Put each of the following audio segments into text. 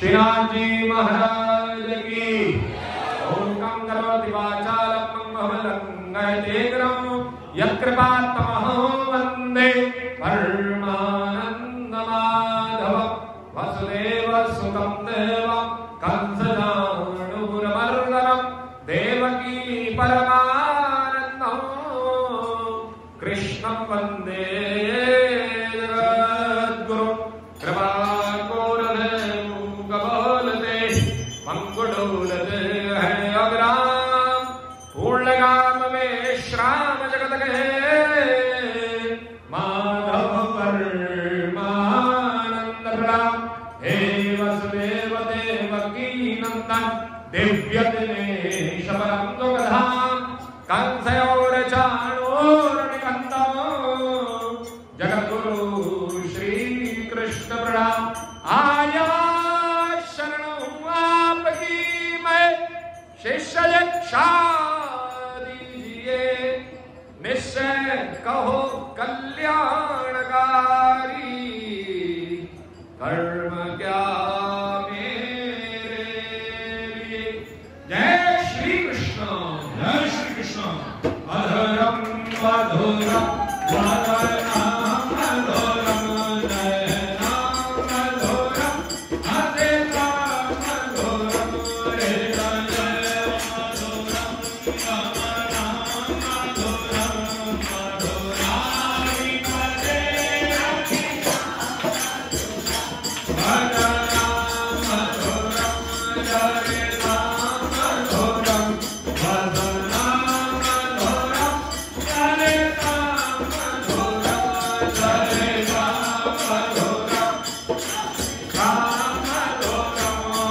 श्रीनाथ जी महाराज की। ओम कं करोति वाचालं भवलङ्गयतेग्रं यत्कृपात्तमहो वंदे परमानन्दमाधव वसुदेवसुतं देवं कंसजानुपुरमर्दनं देवकी परमानन्दं कृष्णं वंदे शिष्यक्षादिये निश्चय कहो कल्याणकारी। कर्म क्या मेरे जय श्री कृष्ण जय श्री कृष्ण अधरम मधुरम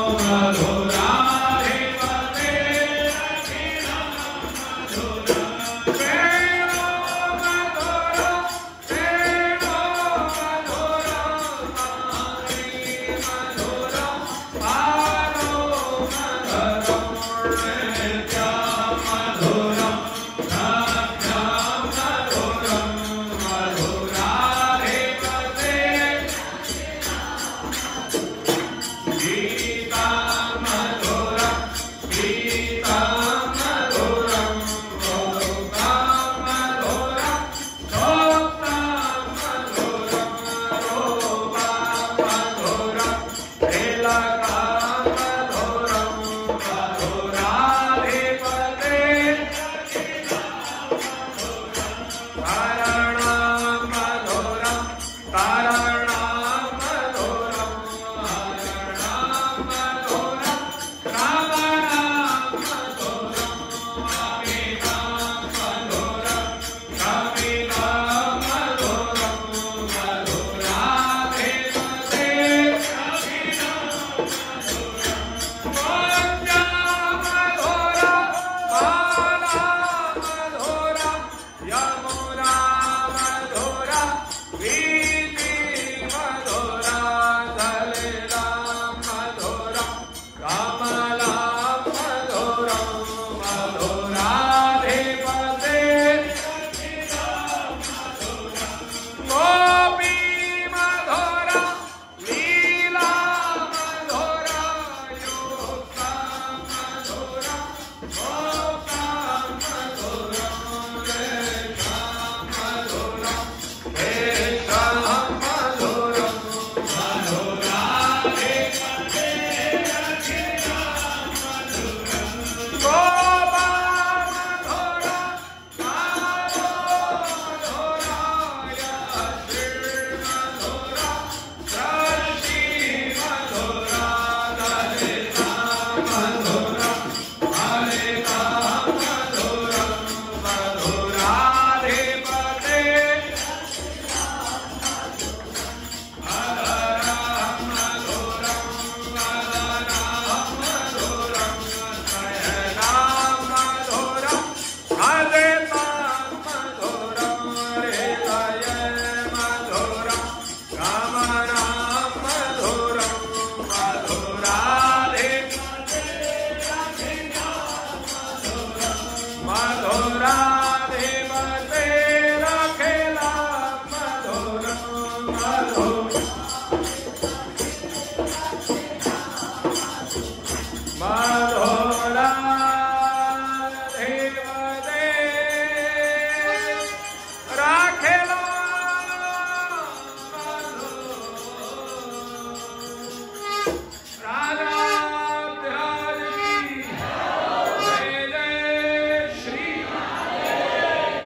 Roma, Roma.